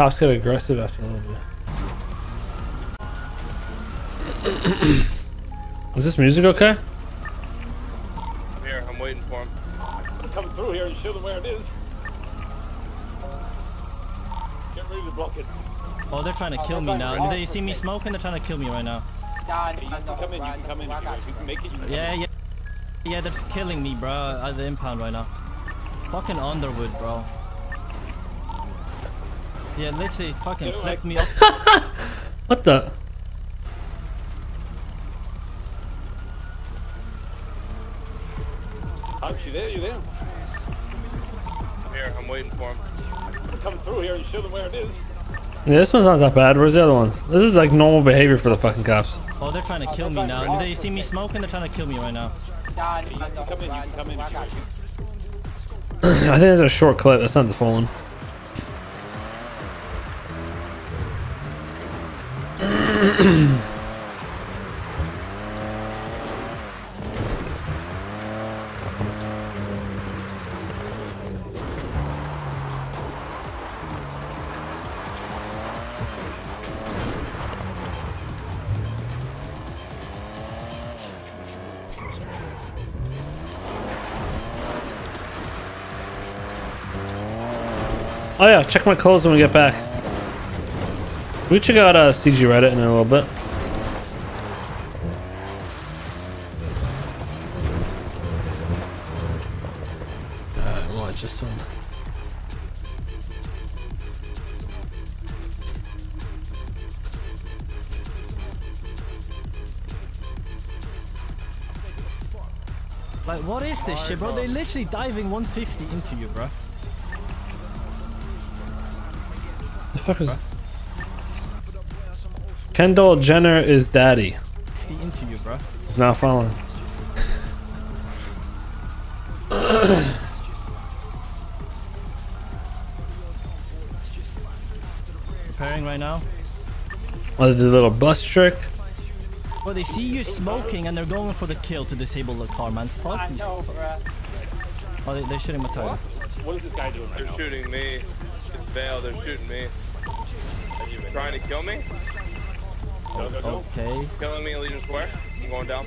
cops get aggressive after a little bit. Is this music okay? I'm here. I'm waiting for him. Come through here and show them where it is. Get ready to block it. Oh, they're trying to uh, kill me now. They see me smoking, they're trying to kill me right now. Hey, you can come in, you can come in. If you, if you can make it, you can Yeah, yeah. Yeah, they're just killing me, bro, at the impound right now. Fucking Underwood, bro. Yeah, literally it fucking flipped me up. What the? Hunt, you there? You there? I'm here. I'm waiting for him. Come through here and show them where it is. Yeah, this one's not that bad. Where's the other ones? This is like normal behavior for the fucking cops. Oh, they're trying to kill me now. They see me smoking, they're trying to kill me right now. Hey, you can come in, you can come in. If you, if you, I think there's a short clip. That's not the full one. Oh yeah, check my clothes when we get back. We check out uh, CG Reddit in a little bit. Alright, watch this one. Like, what is this shit, bro? They're literally diving 150 into you, bro. The fuck is? Kendall Jenner is daddy. 50 into you, bro. Is now following. Preparing right now. Oh, the little bus trick. Well, they see you smoking and they're going for the kill to disable the car, man. Fuck these. Oh, they, they're shooting my tire. what is this guy doing right They're now? shooting me. It's Vale. They're shooting me. Trying to kill me? Go, go, go. Okay. Killing me in Legion Square. I'm going down.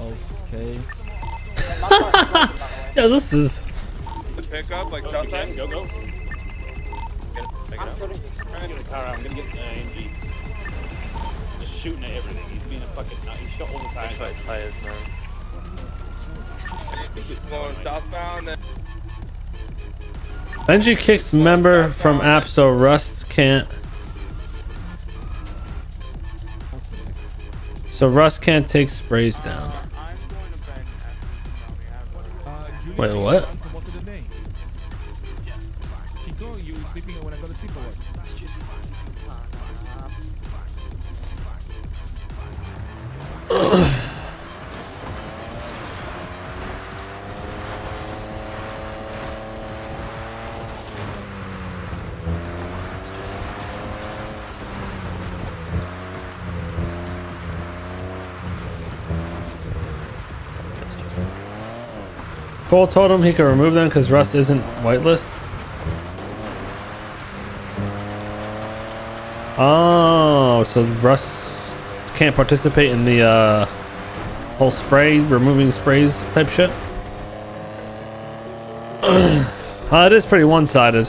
Okay. Yeah, this is. The pickup, like Go, outside. go, go. Take it out. I'm trying to get a car out. I'm gonna get an AMG. Just shooting at everything. He's being a fucking. Uh, he's shot all the time. He's going southbound. Benji kicks member from app so Russ can't. So Russ can't take sprays down. Wait, what? Chico, Cole told him he could remove them because Russ isn't whitelist. Oh, so Russ can't participate in the uh, whole spray, removing sprays type shit. uh, it is pretty one-sided.